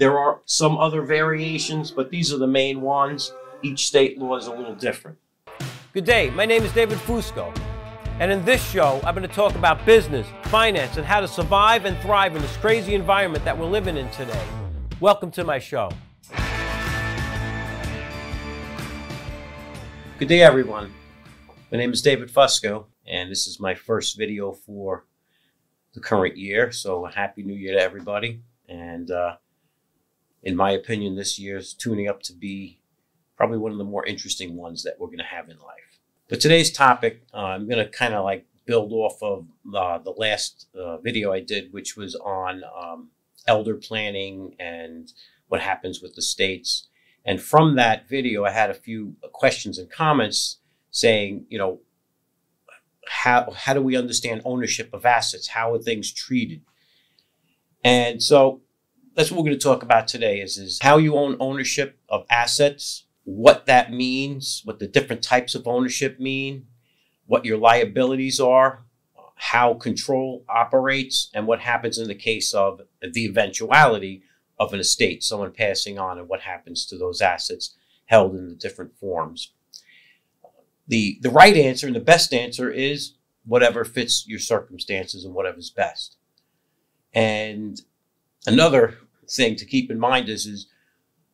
There are some other variations, but these are the main ones. Each state law is a little different. Good day, my name is David Fusco, and in this show, I'm going to talk about business, finance, and how to survive and thrive in this crazy environment that we're living in today. Welcome to my show. Good day, everyone. My name is David Fusco, and this is my first video for the current year. So, happy new year to everybody. And uh, in my opinion, this year is tuning up to be probably one of the more interesting ones that we're going to have in life. But today's topic, uh, I'm going to kind of like build off of uh, the last uh, video I did, which was on um, elder planning and what happens with the states. And from that video, I had a few questions and comments saying, you know, how, how do we understand ownership of assets? How are things treated? And so that's what we're going to talk about today is, is how you own ownership of assets, what that means, what the different types of ownership mean, what your liabilities are, how control operates, and what happens in the case of the eventuality of an estate, someone passing on, and what happens to those assets held in the different forms. The, the right answer and the best answer is whatever fits your circumstances and whatever's best. And another thing to keep in mind is, is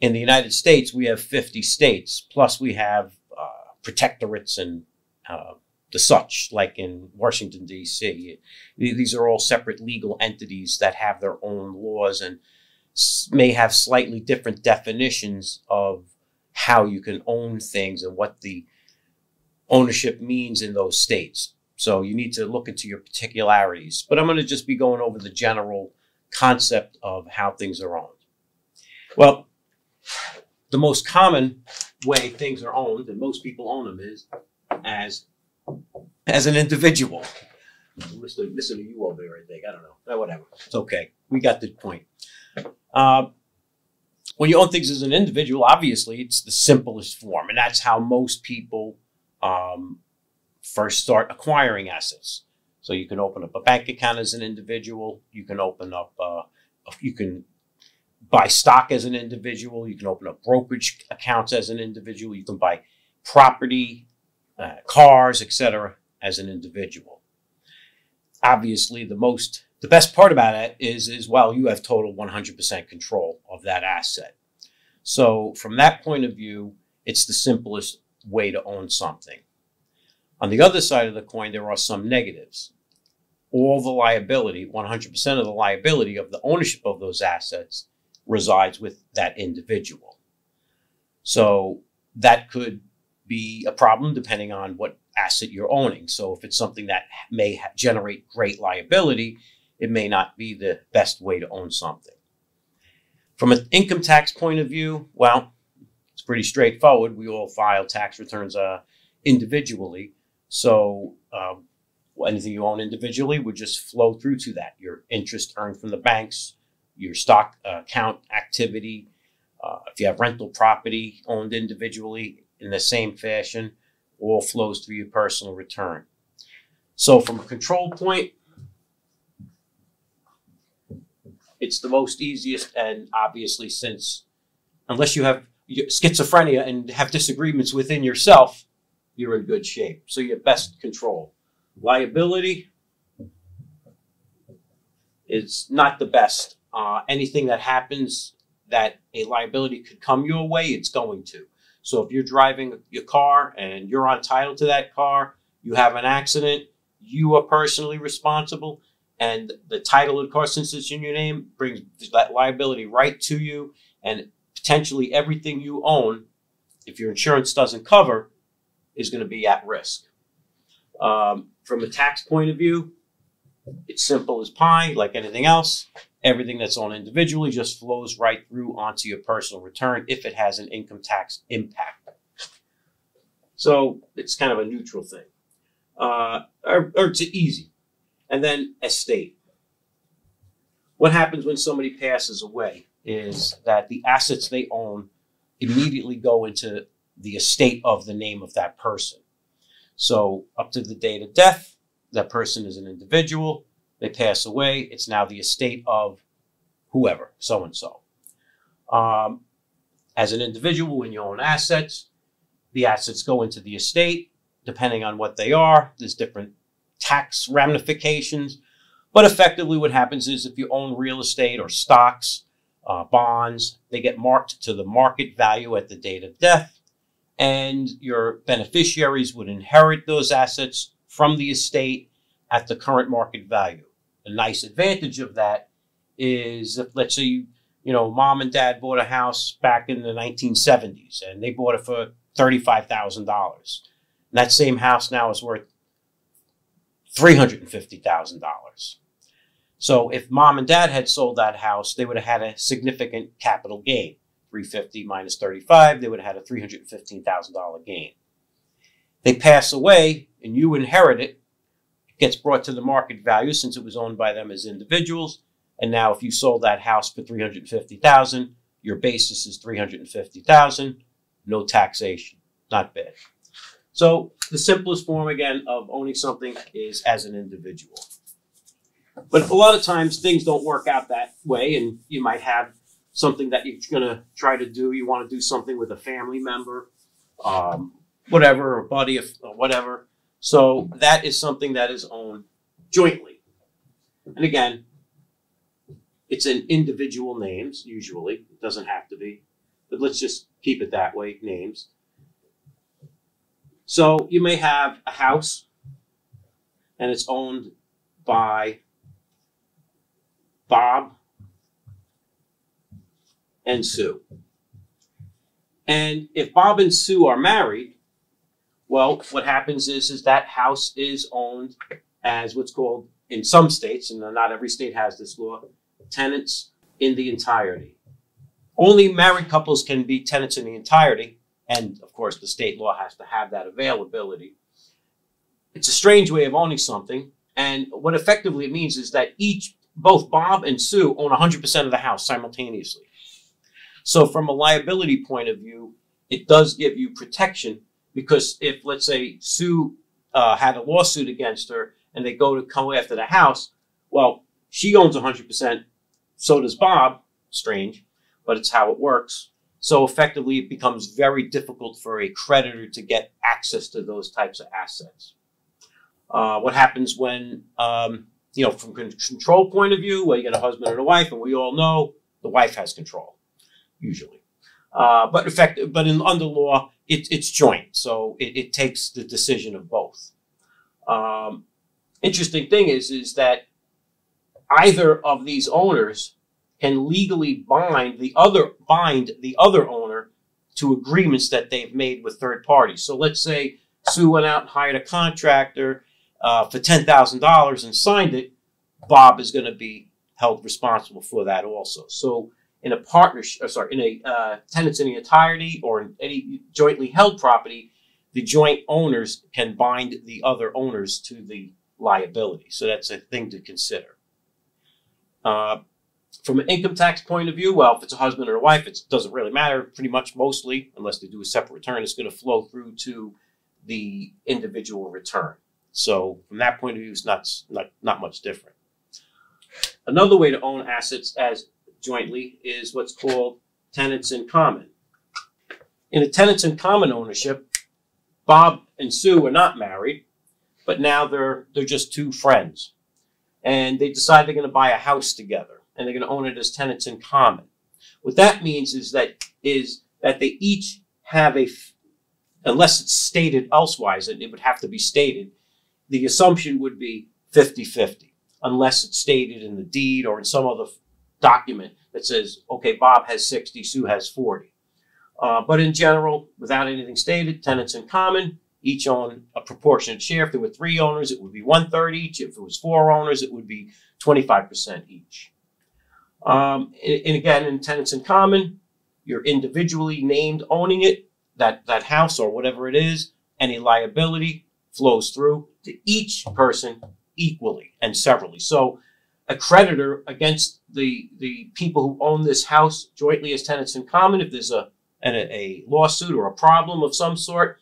in the United States, we have 50 states, plus we have uh, protectorates and uh, the such, like in Washington, D.C. These are all separate legal entities that have their own laws and may have slightly different definitions of how you can own things and what the ownership means in those states. So you need to look into your particularities. But I'm going to just be going over the general concept of how things are owned. Well, the most common way things are owned, and most people own them, is as as an individual. Listen, listen to you over there, I think. I don't know. Oh, whatever. It's okay. We got the point. Uh, when you own things as an individual, obviously it's the simplest form, and that's how most people um, first start acquiring assets. So you can open up a bank account as an individual. You can open up, uh, you can buy stock as an individual. You can open up brokerage accounts as an individual. You can buy property, uh, cars, etc., as an individual. Obviously, the most, the best part about it is, is well, you have total 100% control of that asset. So from that point of view, it's the simplest way to own something. On the other side of the coin, there are some negatives. All the liability, 100% of the liability of the ownership of those assets resides with that individual. So that could be a problem depending on what asset you're owning. So if it's something that may generate great liability, it may not be the best way to own something. From an income tax point of view, well, it's pretty straightforward. We all file tax returns uh, individually. So um, anything you own individually would just flow through to that. Your interest earned from the banks, your stock uh, account activity. Uh, if you have rental property owned individually in the same fashion, all flows through your personal return. So from a control point, it's the most easiest and obviously since unless you have schizophrenia and have disagreements within yourself, you're in good shape. So you have best control. Liability is not the best. Uh, anything that happens that a liability could come your way, it's going to. So if you're driving your car and you're on title to that car, you have an accident, you are personally responsible, and the title of the car, since it's in your name, brings that liability right to you, and potentially everything you own, if your insurance doesn't cover, is going to be at risk. Um, from a tax point of view, it's simple as pie, like anything else. Everything that's owned individually just flows right through onto your personal return if it has an income tax impact. So it's kind of a neutral thing. Uh, or, or it's easy. And then estate. What happens when somebody passes away is that the assets they own immediately go into the estate of the name of that person. So up to the date of death, that person is an individual. They pass away. It's now the estate of whoever, so and so. Um, as an individual, when you own assets, the assets go into the estate, depending on what they are. There's different tax ramifications. But effectively, what happens is if you own real estate or stocks, uh, bonds, they get marked to the market value at the date of death, and your beneficiaries would inherit those assets from the estate at the current market value. A nice advantage of that is if, let's say, you, you know, mom and dad bought a house back in the 1970s and they bought it for $35,000. That same house now is worth $350,000. So if mom and dad had sold that house, they would have had a significant capital gain. 350 minus 35, they would have had a $315,000 gain. They pass away and you inherit it. It gets brought to the market value since it was owned by them as individuals. And now if you sold that house for 350,000, your basis is 350,000, no taxation. Not bad. So the simplest form again of owning something is as an individual. But a lot of times things don't work out that way, and you might have something that you're going to try to do. You want to do something with a family member, um, whatever, or buddy, or whatever. So that is something that is owned jointly. And again, it's in individual names, usually. It doesn't have to be. But let's just keep it that way, names. So you may have a house and it's owned by Bob and Sue. And if Bob and Sue are married, well, what happens is, is that house is owned as what's called in some states, and not every state has this law, tenants in the entirety. Only married couples can be tenants in the entirety. And of course, the state law has to have that availability. It's a strange way of owning something. And what effectively it means is that each, both Bob and Sue own 100% of the house simultaneously. So from a liability point of view, it does give you protection because if, let's say, Sue uh, had a lawsuit against her and they go to come after the house, well, she owns 100%, so does Bob. Strange, but it's how it works. So effectively, it becomes very difficult for a creditor to get access to those types of assets. Uh, what happens when, um, you know, from control point of view, well, you get a husband and a wife, and we all know the wife has control, usually. Uh, but effect, but in under law, it, it's joint, so it, it, takes the decision of both. Um, interesting thing is, is that either of these owners can legally bind the other bind the other owner to agreements that they've made with third parties. So let's say Sue went out and hired a contractor uh, for ten thousand dollars and signed it. Bob is going to be held responsible for that also. So in a partnership, uh, sorry, in a uh, tenants in the entirety or in any jointly held property, the joint owners can bind the other owners to the liability. So that's a thing to consider. Uh, from an income tax point of view, well, if it's a husband or a wife, it doesn't really matter. Pretty much mostly, unless they do a separate return, it's going to flow through to the individual return. So from that point of view, it's not, not, not much different. Another way to own assets as jointly is what's called tenants in common. In a tenants in common ownership, Bob and Sue are not married, but now they're they're just two friends, and they decide they're going to buy a house together and they're going to own it as tenants in common. What that means is that is that they each have a, unless it's stated elsewise, and it would have to be stated, the assumption would be 50-50, unless it's stated in the deed or in some other document that says, okay, Bob has 60, Sue has 40. Uh, but in general, without anything stated, tenants in common, each own a proportionate share. If there were three owners, it would be one third each. If it was four owners, it would be 25% each. Um, and, again, in tenants in common, you're individually named owning it, that, that house or whatever it is, any liability flows through to each person equally and severally. So a creditor against the, the people who own this house jointly as tenants in common, if there's a, a, a lawsuit or a problem of some sort,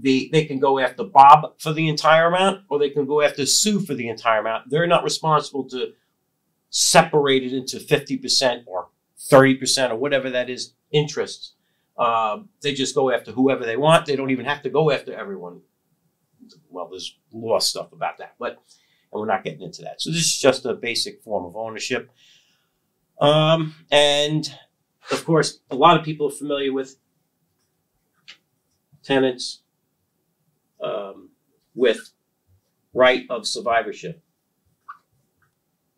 the, they can go after Bob for the entire amount or they can go after Sue for the entire amount. They're not responsible to separate it into 50% or 30% or whatever that is interest. Um, they just go after whoever they want. They don't even have to go after everyone. Well, there's law stuff about that, but and we're not getting into that. So this is just a basic form of ownership. Um, and of course, a lot of people are familiar with tenants um, with right of survivorship.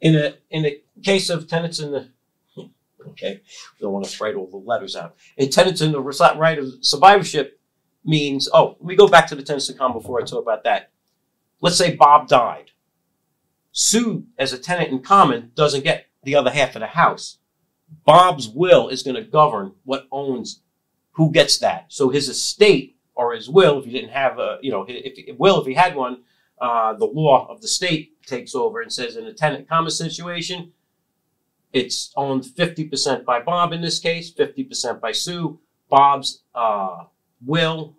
In a in a case of tenants in the okay, we don't want to write all the letters out. In tenants in the right of survivorship means oh, me go back to the tenants in common before I talk about that. Let's say Bob died. Sue, as a tenant in common, doesn't get the other half of the house. Bob's will is going to govern what owns who gets that. So his estate or his will, if he didn't have a, you know, if, if will, if he had one, uh, the law of the state takes over and says in a tenant common situation, it's owned 50% by Bob in this case, 50% by Sue. Bob's uh, will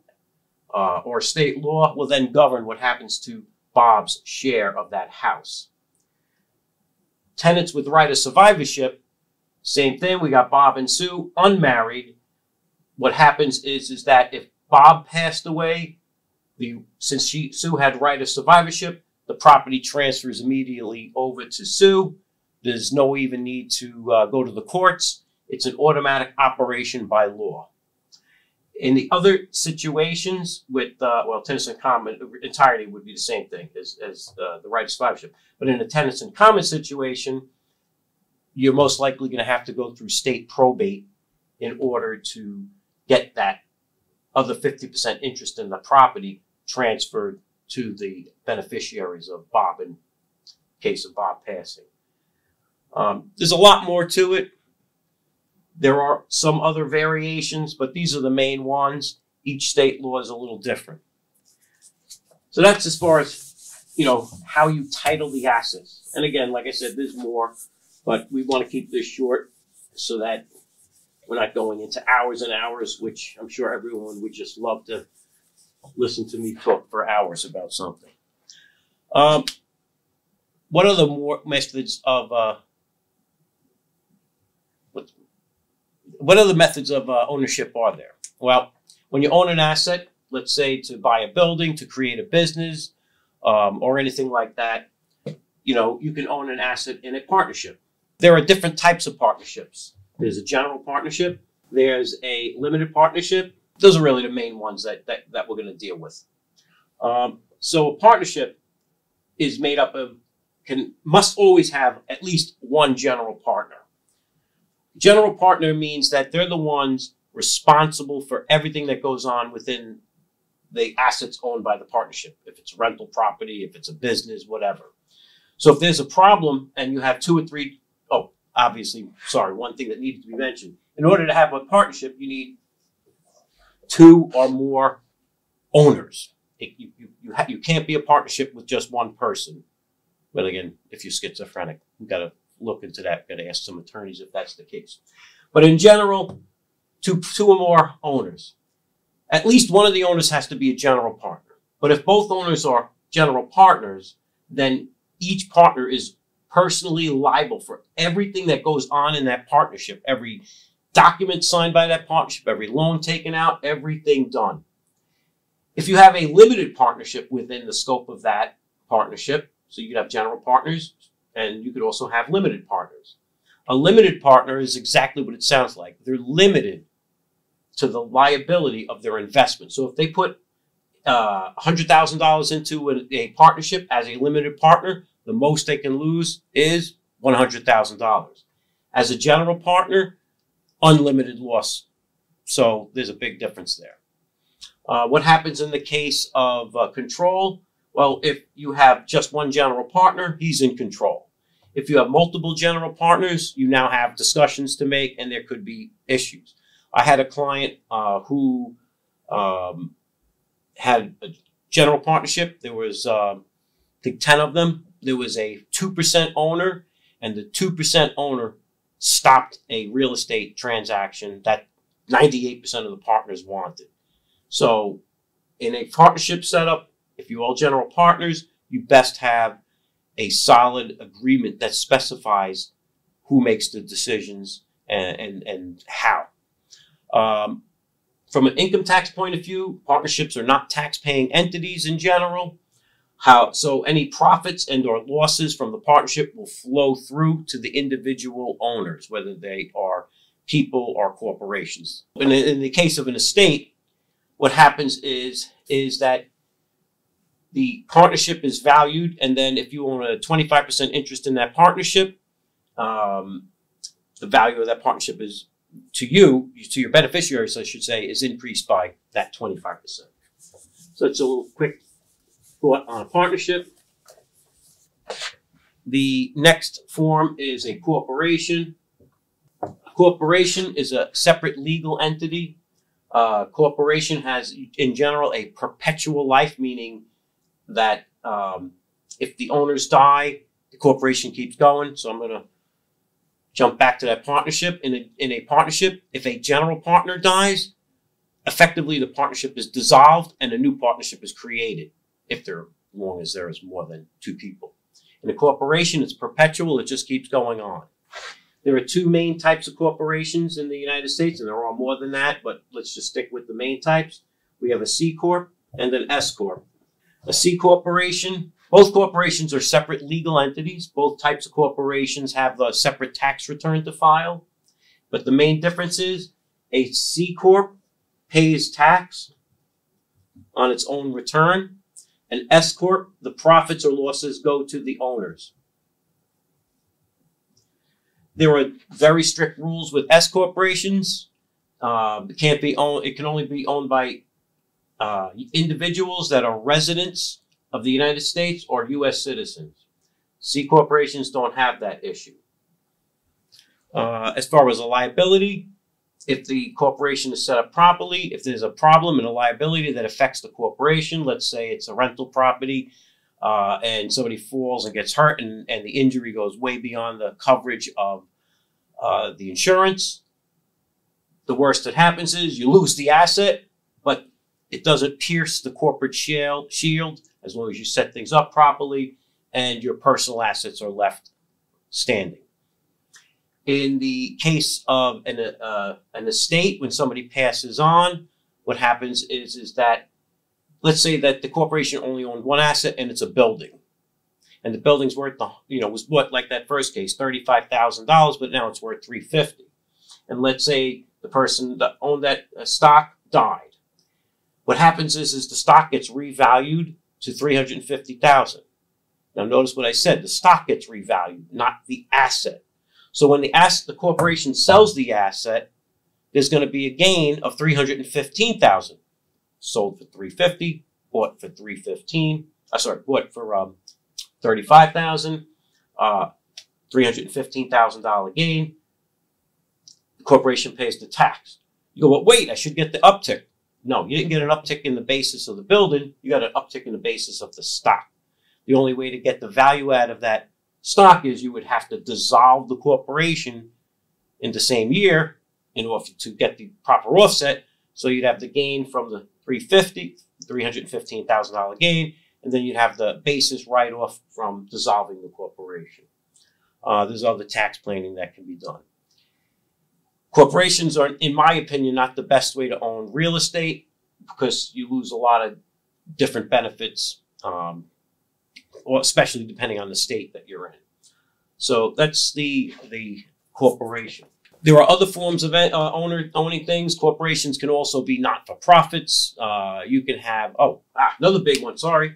uh, or state law will then govern what happens to Bob's share of that house. Tenants with right of survivorship, same thing. We got Bob and Sue, unmarried. What happens is, is that if Bob passed away, the since she Sue had right of survivorship, the property transfers immediately over to Sue. There's no even need to uh, go to the courts. It's an automatic operation by law. In the other situations with, uh, well, tenants common entirety would be the same thing as, as uh, the right of survivorship. But in a tenants common situation, you're most likely going to have to go through state probate in order to get that other 50% interest in the property transferred to the beneficiaries of Bob in case of Bob passing. Um, there's a lot more to it. There are some other variations, but these are the main ones. Each state law is a little different. So that's as far as, you know, how you title the assets. And again, like I said, there's more, but we want to keep this short so that we're not going into hours and hours, which I'm sure everyone would just love to listen to me talk for hours about something. Um, what are the more methods of uh, what other methods of uh, ownership are there? Well, when you own an asset, let's say to buy a building, to create a business, um, or anything like that, you know, you can own an asset in a partnership. There are different types of partnerships. There's a general partnership. There's a limited partnership. Those are really the main ones that, that, that we're going to deal with. Um, so a partnership is made up of, can, must always have at least one general partner. General partner means that they're the ones responsible for everything that goes on within the assets owned by the partnership. If it's rental property, if it's a business, whatever. So if there's a problem and you have two or three, oh, obviously, sorry, one thing that needed to be mentioned. In order to have a partnership, you need two or more owners. It, you you, you, you can't be a partnership with just one person. But again, if you're schizophrenic, you've got to look into that. Got to ask some attorneys if that's the case. But in general, two, two or more owners. At least one of the owners has to be a general partner. But if both owners are general partners, then each partner is personally liable for everything that goes on in that partnership, every document signed by that partnership, every loan taken out, everything done. If you have a limited partnership within the scope of that partnership, so you could have general partners, and you could also have limited partners. A limited partner is exactly what it sounds like. They're limited to the liability of their investment. So if they put uh, $100,000 into a, a, partnership as a limited partner, the most they can lose is $100,000. As a general partner, unlimited loss. So there's a big difference there. Uh, what happens in the case of uh, control? Well, if you have just one general partner, he's in control. If you have multiple general partners, you now have discussions to make and there could be issues. I had a client uh, who um, had a general partnership. There was, uh, I think, 10 of them. There was a 2% owner, and the 2% owner stopped a real estate transaction that 98% of the partners wanted. So, in a partnership setup, if you all general partners, you best have a solid agreement that specifies who makes the decisions and, and, and how. Um, from an income tax point of view, partnerships are not tax-paying entities in general. How so? Any profits and or losses from the partnership will flow through to the individual owners, whether they are people or corporations. In, in the case of an estate, what happens is is that the partnership is valued, and then if you own a 25% interest in that partnership, um, the value of that partnership is to you, to your beneficiaries, I should say, is increased by that 25%. So it's a little quick thought on a partnership. The next form is a corporation. A corporation is a separate legal entity. Uh, corporation has, in general, a perpetual life, meaning that um, if the owners die, the corporation keeps going. So I'm going to jump back to that partnership. In a, in a partnership, if a general partner dies, effectively the partnership is dissolved and a new partnership is created, if there, long as there is more than two people. In a corporation, it's perpetual, it just keeps going on. There are two main types of corporations in the United States, and there are more than that, but let's just stick with the main types. We have a C Corp and an S Corp. A C Corporation both corporations are separate legal entities. Both types of corporations have a separate tax return to file. But the main difference is a C Corp pays tax on its own return. An S Corp, the profits or losses go to the owners. There are very strict rules with S corporations. Um, it can't be owned. It can only be owned by uh, individuals that are residents of the United States or U.S. citizens. C corporations don't have that issue. Uh, as far as a liability, if the corporation is set up properly, if there's a problem and a liability that affects the corporation, let's say it's a rental property uh, and somebody falls and gets hurt and, and the injury goes way beyond the coverage of uh, the insurance, the worst that happens is you lose the asset, it doesn't pierce the corporate shield, shield as long as you set things up properly and your personal assets are left standing. In the case of an, uh, an estate, when somebody passes on, what happens is, is that, let's say that the corporation only owned one asset and it's a building. And the building's worth, the, you know, was what, like that first case, $35,000, but now it's worth 350 And let's say the person that owned that uh, stock died. What happens is, is the stock gets revalued to 350,000. Now notice what I said, the stock gets revalued, not the asset. So when the asset, the corporation sells the asset, there's going to be a gain of 315,000. Sold for 350, bought for 315, uh, sorry, bought for um, 35,000, uh, $315,000 gain. The corporation pays the tax. You go, well, wait, I should get the uptick. No, you didn't get an uptick in the basis of the building. You got an uptick in the basis of the stock. The only way to get the value out of that stock is you would have to dissolve the corporation in the same year in order to get the proper offset. So you'd have the gain from the 350, $315,000 gain, and then you'd have the basis write off from dissolving the corporation. Uh, there's other tax planning that can be done. Corporations are, in my opinion, not the best way to own real estate because you lose a lot of different benefits, um, especially depending on the state that you're in. So that's the the corporation. There are other forms of uh, owner owning things. Corporations can also be not for profits. Uh, you can have oh ah, another big one. Sorry,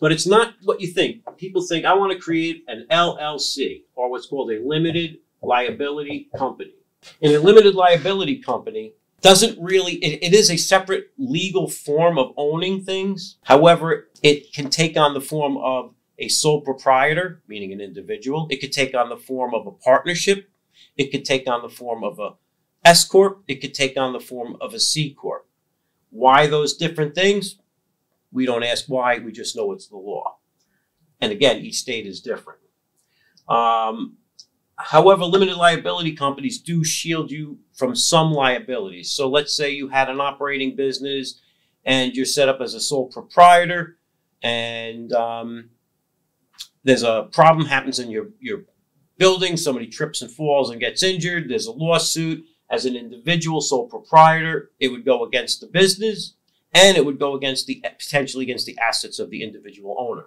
but it's not what you think. People think I want to create an LLC or what's called a limited liability company in a limited liability company doesn't really it, it is a separate legal form of owning things. However it can take on the form of a sole proprietor meaning an individual. It could take on the form of a partnership. It could take on the form of a s corp. It could take on the form of a c corp. Why those different things? We don't ask why we just know it's the law. And again each state is different. Um, However, limited liability companies do shield you from some liabilities. So let's say you had an operating business and you're set up as a sole proprietor and um, there's a problem happens in your, your building, somebody trips and falls and gets injured, there's a lawsuit. As an individual sole proprietor, it would go against the business and it would go against the potentially against the assets of the individual owner.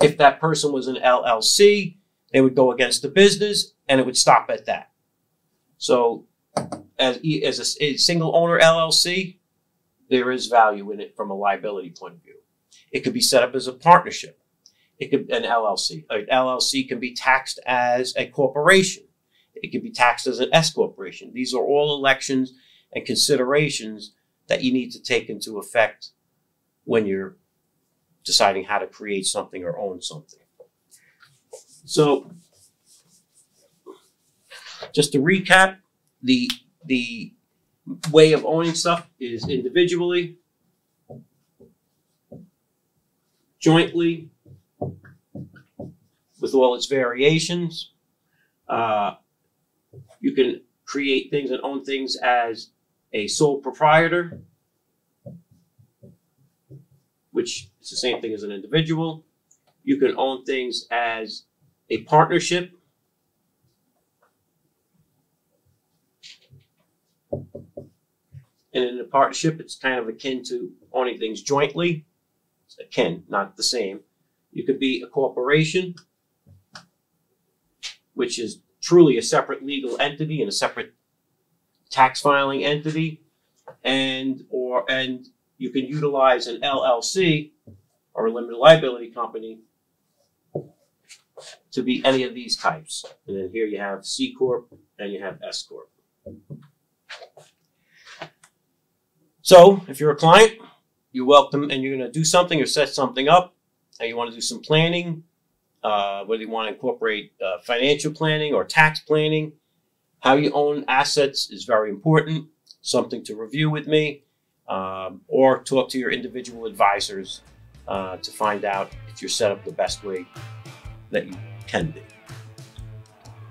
If that person was an LLC, they would go against the business and it would stop at that. So as, as a, a single owner LLC, there is value in it from a liability point of view. It could be set up as a partnership. It could an LLC. An LLC can be taxed as a corporation. It can be taxed as an S corporation. These are all elections and considerations that you need to take into effect when you're deciding how to create something or own something. So, just to recap, the the way of owning stuff is individually, jointly, with all its variations. Uh, you can create things and own things as a sole proprietor, which is the same thing as an individual. You can own things as a partnership. And in a partnership, it's kind of akin to owning things jointly. It's akin, not the same. You could be a corporation, which is truly a separate legal entity and a separate tax filing entity, and or and you can utilize an LLC or a limited liability company to be any of these types. And then here you have C corp and you have S corp. So if you're a client, you're welcome, and you're going to do something or set something up, and you want to do some planning, uh, whether you want to incorporate uh, financial planning or tax planning. How you own assets is very important, something to review with me, um, or talk to your individual advisors uh, to find out if you're set up the best way that you can be.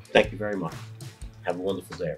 Thank you very much. Have a wonderful day.